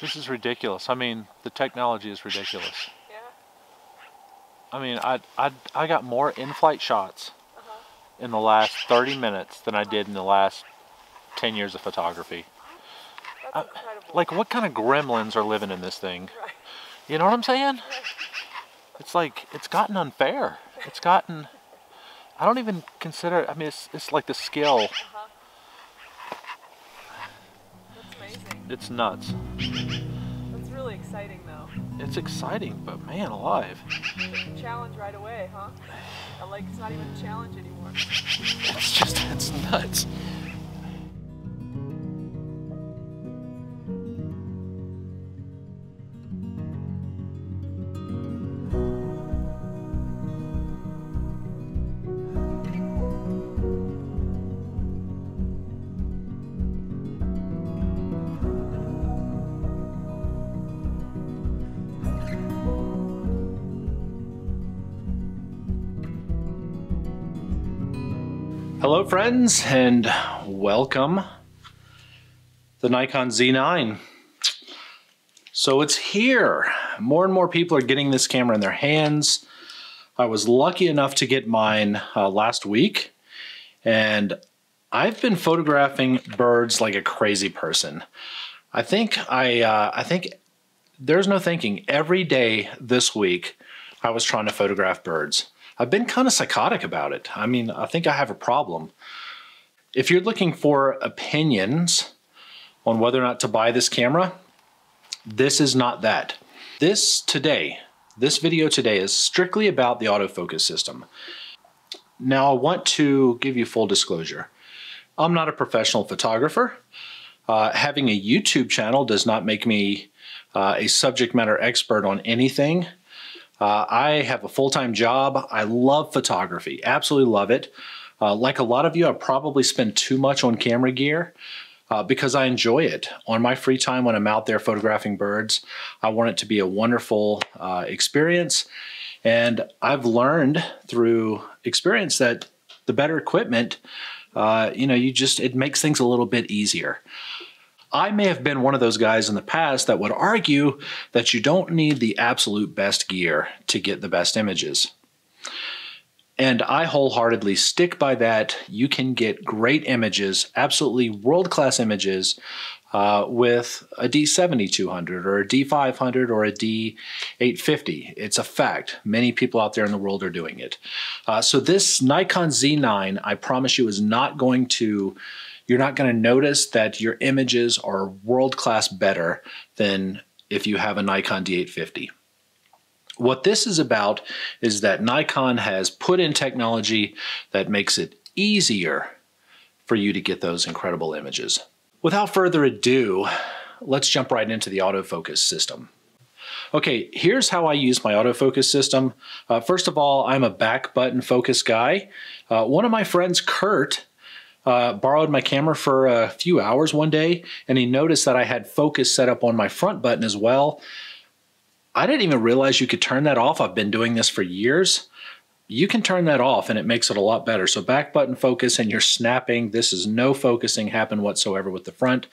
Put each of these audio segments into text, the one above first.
This is ridiculous. I mean, the technology is ridiculous. Yeah. I mean, I, I, I got more in-flight shots Uh-huh. in the last 30 minutes than I did in the last 10 years of photography. That's Uh, incredible. Like, what kind of gremlins are living in this thing? Right. You know what I'm saying? It's like, it's gotten unfair. It's gotten, I don't even consider, I mean, it's, it's like the skill, Uh-huh. That's amazing. It's nuts. That's really exciting though. It's exciting, but man alive. Challenge right away, huh? Uh, Like it's not even a challenge anymore. It's just, it's nuts. Hello, friends, and welcome the Nikon Z9. So it's here. More and more people are getting this camera in their hands. I was lucky enough to get mine uh, last week, and I've been photographing birds like a crazy person. I think I, uh, I think there's no thinking. Every day this week, I was trying to photograph birds. I've been kind of psychotic about it. I mean, I think I have a problem. If you're looking for opinions on whether or not to buy this camera, this is not that. This today, this video today is strictly about the autofocus system. Now, I want to give you full disclosure. I'm not a professional photographer. Uh, having a YouTube channel does not make me uh, a subject matter expert on anything. Uh, I have a full-time job. I love photography, absolutely love it. Uh, like a lot of you, I probably spend too much on camera gear uh, because I enjoy it. On my free time when I'm out there photographing birds, I want it to be a wonderful uh, experience. And I've learned through experience that the better equipment, uh, you know, you just, it makes things a little bit easier. I may have been one of those guys in the past that would argue that you don't need the absolute best gear to get the best images. And I wholeheartedly stick by that. You can get great images, absolutely world class images, uh, with a D7200 or a D500 or a D850. It's a fact. Many people out there in the world are doing it. Uh, so, this Nikon Z9, I promise you, is not going to you're not going to notice that your images are world class better than if you have a Nikon D850. What this is about is that Nikon has put in technology that makes it easier for you to get those incredible images. Without further ado, let's jump right into the autofocus system. Okay, here's how I use my autofocus system. Uh, first of all, I'm a back button focus guy. Uh, one of my friends, Kurt, uh, borrowed my camera for a few hours one day and he noticed that I had focus set up on my front button as well. I didn't even realize you could turn that off. I've been doing this for years. You can turn that off and it makes it a lot better. So back button focus and you're snapping. This is no focusing happen whatsoever with the front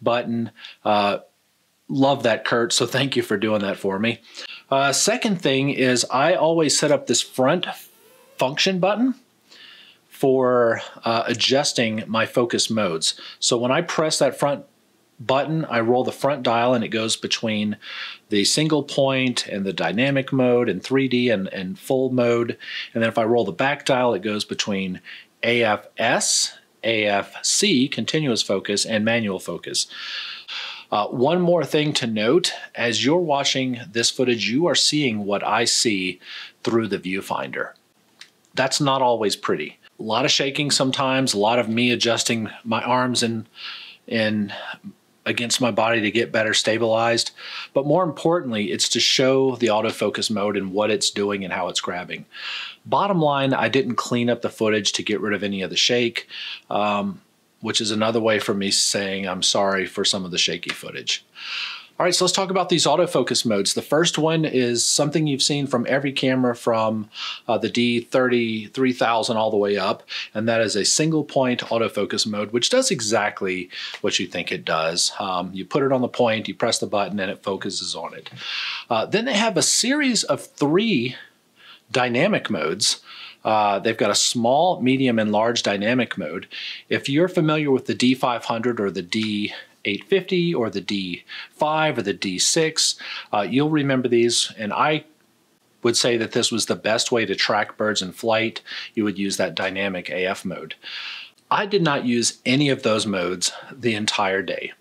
button. Uh, love that, Kurt. So thank you for doing that for me. Uh, second thing is I always set up this front function button for uh, adjusting my focus modes. So when I press that front button, I roll the front dial and it goes between the single point and the dynamic mode and 3D and, and full mode. And then if I roll the back dial, it goes between AFS, AFC, continuous focus, and manual focus. Uh, one more thing to note, as you're watching this footage, you are seeing what I see through the viewfinder. That's not always pretty. A lot of shaking sometimes, a lot of me adjusting my arms and and against my body to get better stabilized. But more importantly, it's to show the autofocus mode and what it's doing and how it's grabbing. Bottom line, I didn't clean up the footage to get rid of any of the shake, um, which is another way for me saying I'm sorry for some of the shaky footage. All right, so let's talk about these autofocus modes. The first one is something you've seen from every camera from uh, the D30 3000 all the way up, and that is a single point autofocus mode, which does exactly what you think it does. Um, you put it on the point, you press the button, and it focuses on it. Uh, then they have a series of three dynamic modes. Uh, they've got a small, medium, and large dynamic mode. If you're familiar with the D500 or the D 850 or the D5 or the D6. Uh, you'll remember these, and I would say that this was the best way to track birds in flight. You would use that dynamic AF mode. I did not use any of those modes the entire day.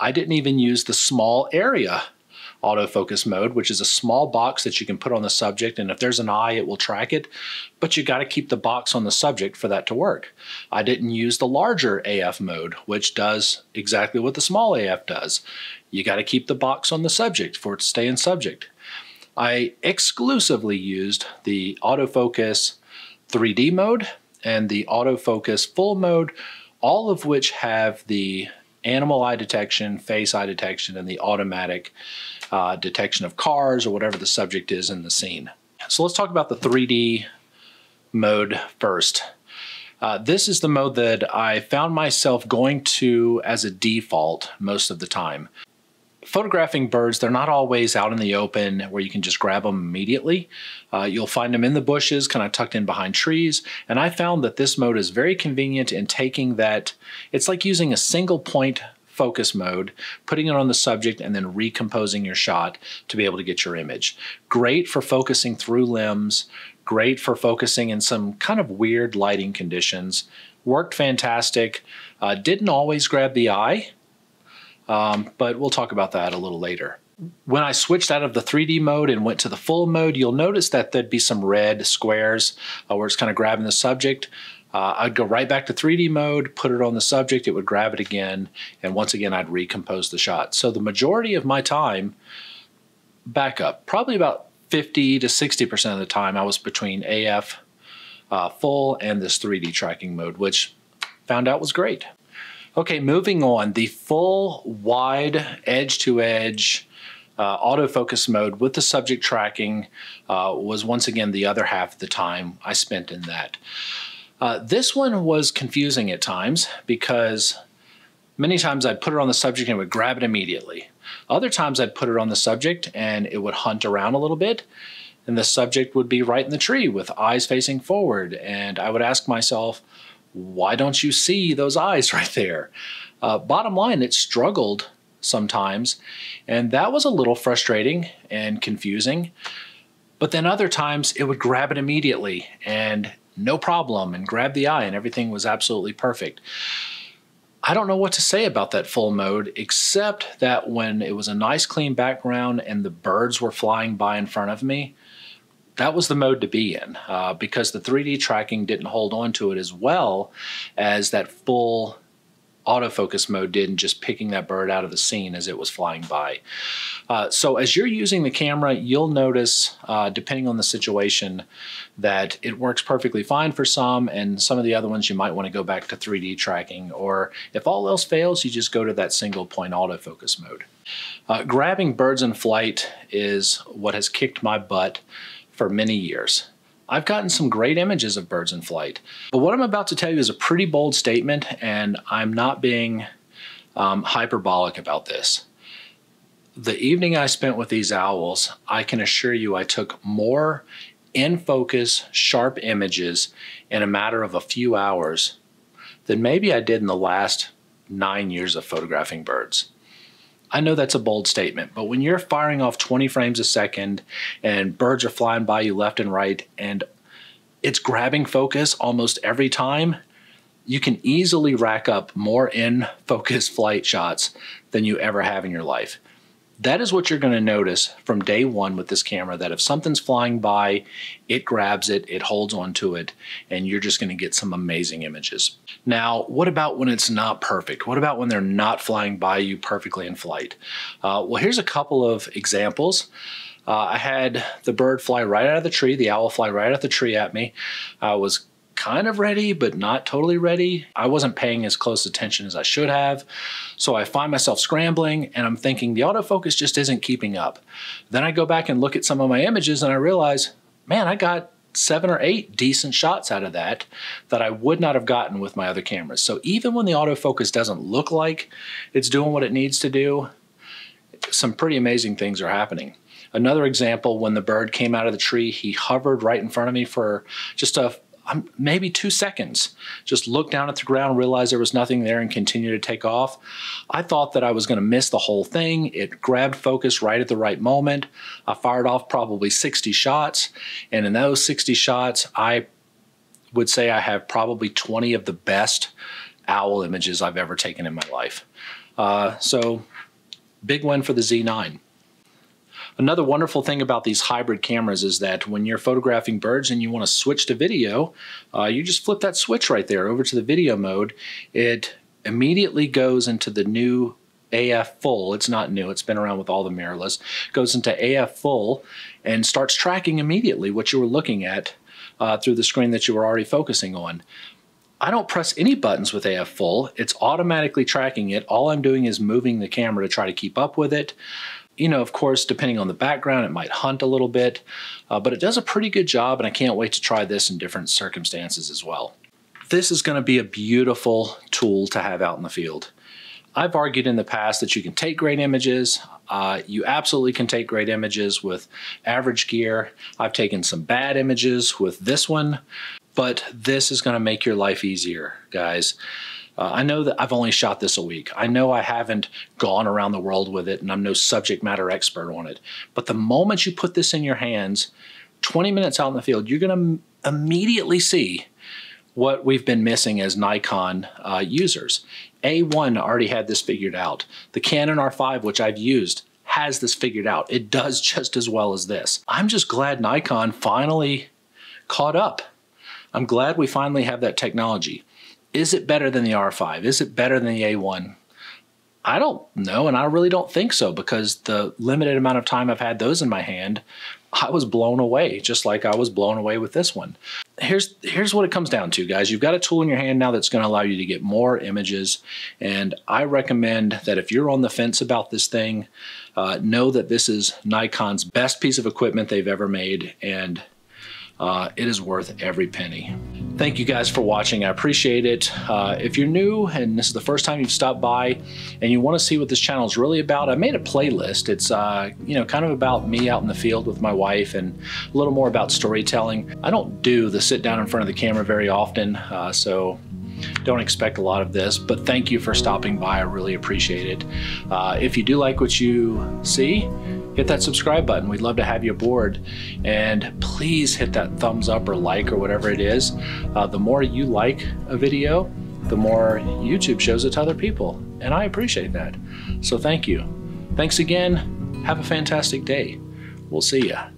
I didn't even use the small area autofocus mode, which is a small box that you can put on the subject. And if there's an eye, it will track it. But you got to keep the box on the subject for that to work. I didn't use the larger AF mode, which does exactly what the small AF does. You got to keep the box on the subject for it to stay in subject. I exclusively used the autofocus 3D mode and the autofocus full mode, all of which have the animal eye detection, face eye detection, and the automatic uh, detection of cars or whatever the subject is in the scene. So let's talk about the 3D mode first. Uh, this is the mode that I found myself going to as a default most of the time. Photographing birds, they're not always out in the open where you can just grab them immediately. Uh, you'll find them in the bushes, kind of tucked in behind trees. And I found that this mode is very convenient in taking that, it's like using a single point focus mode, putting it on the subject, and then recomposing your shot to be able to get your image. Great for focusing through limbs, great for focusing in some kind of weird lighting conditions. Worked fantastic. Uh, didn't always grab the eye, um, but we'll talk about that a little later. When I switched out of the 3D mode and went to the full mode, you'll notice that there'd be some red squares uh, where it's kind of grabbing the subject. Uh, I'd go right back to 3D mode, put it on the subject, it would grab it again, and once again I'd recompose the shot. So the majority of my time, back up, probably about 50 to 60% of the time I was between AF uh, full and this 3D tracking mode, which found out was great. Okay, moving on, the full wide edge to edge uh, autofocus mode with the subject tracking uh, was once again the other half of the time I spent in that. Uh, this one was confusing at times because many times I'd put it on the subject and it would grab it immediately. Other times I'd put it on the subject and it would hunt around a little bit and the subject would be right in the tree with eyes facing forward. And I would ask myself, why don't you see those eyes right there? Uh, bottom line, it struggled sometimes, and that was a little frustrating and confusing. But then other times it would grab it immediately and no problem and grabbed the eye and everything was absolutely perfect. I don't know what to say about that full mode except that when it was a nice clean background and the birds were flying by in front of me, that was the mode to be in uh, because the 3D tracking didn't hold on to it as well as that full autofocus mode did in just picking that bird out of the scene as it was flying by. Uh, so as you're using the camera, you'll notice, uh, depending on the situation, that it works perfectly fine for some, and some of the other ones you might want to go back to 3D tracking, or if all else fails, you just go to that single point autofocus mode. Uh, grabbing birds in flight is what has kicked my butt for many years. I've gotten some great images of birds in flight. But what I'm about to tell you is a pretty bold statement, and I'm not being um, hyperbolic about this. The evening I spent with these owls, I can assure you I took more in focus, sharp images in a matter of a few hours than maybe I did in the last nine years of photographing birds. I know that's a bold statement, but when you're firing off 20 frames a second and birds are flying by you left and right and it's grabbing focus almost every time, you can easily rack up more in focus flight shots than you ever have in your life. That is what you're going to notice from day one with this camera that if something's flying by, it grabs it, it holds onto it, and you're just going to get some amazing images. Now, what about when it's not perfect? What about when they're not flying by you perfectly in flight? Uh, well, here's a couple of examples. Uh, I had the bird fly right out of the tree, the owl fly right out of the tree at me. I was kind of ready, but not totally ready. I wasn't paying as close attention as I should have. So I find myself scrambling and I'm thinking the autofocus just isn't keeping up. Then I go back and look at some of my images and I realize, man, I got seven or eight decent shots out of that that I would not have gotten with my other cameras. So even when the autofocus doesn't look like it's doing what it needs to do, some pretty amazing things are happening. Another example, when the bird came out of the tree, he hovered right in front of me for just a um, maybe two seconds. Just looked down at the ground, realized there was nothing there, and continued to take off. I thought that I was going to miss the whole thing. It grabbed focus right at the right moment. I fired off probably 60 shots, and in those 60 shots, I would say I have probably 20 of the best owl images I've ever taken in my life. Uh, so, big win for the Z9. Another wonderful thing about these hybrid cameras is that when you're photographing birds and you want to switch to video, uh, you just flip that switch right there over to the video mode. It immediately goes into the new AF full. It's not new, it's been around with all the mirrorless. Goes into AF full and starts tracking immediately what you were looking at uh, through the screen that you were already focusing on. I don't press any buttons with AF full. It's automatically tracking it. All I'm doing is moving the camera to try to keep up with it you know, of course, depending on the background, it might hunt a little bit, uh, but it does a pretty good job, and I can't wait to try this in different circumstances as well. This is going to be a beautiful tool to have out in the field. I've argued in the past that you can take great images. Uh, you absolutely can take great images with average gear. I've taken some bad images with this one, but this is going to make your life easier, guys. Uh, I know that I've only shot this a week. I know I haven't gone around the world with it and I'm no subject matter expert on it. But the moment you put this in your hands, 20 minutes out in the field, you're going to immediately see what we've been missing as Nikon uh, users. A1 already had this figured out. The Canon R5, which I've used, has this figured out. It does just as well as this. I'm just glad Nikon finally caught up. I'm glad we finally have that technology. Is it better than the R5? Is it better than the A1? I don't know, and I really don't think so because the limited amount of time I've had those in my hand, I was blown away, just like I was blown away with this one. Here's here's what it comes down to, guys. You've got a tool in your hand now that's going to allow you to get more images, and I recommend that if you're on the fence about this thing, uh, know that this is Nikon's best piece of equipment they've ever made, and uh, it is worth every penny. Thank you guys for watching. I appreciate it. Uh, if you're new and this is the first time you've stopped by and you want to see what this channel is really about, I made a playlist. It's uh, you know kind of about me out in the field with my wife and a little more about storytelling. I don't do the sit down in front of the camera very often, uh, so don't expect a lot of this, but thank you for stopping by. I really appreciate it. Uh, if you do like what you see, hit that subscribe button. We'd love to have you aboard. And please hit that thumbs up or like or whatever it is. Uh, the more you like a video, the more YouTube shows it to other people. And I appreciate that. So thank you. Thanks again. Have a fantastic day. We'll see ya.